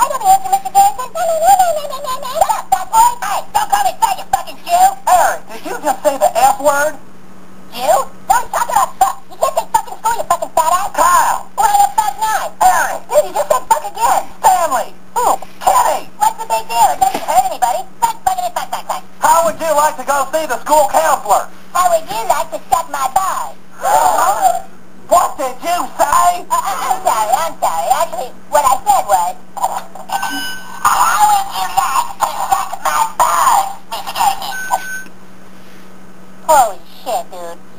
I boy. Hey, don't answer, Holy shit, dude.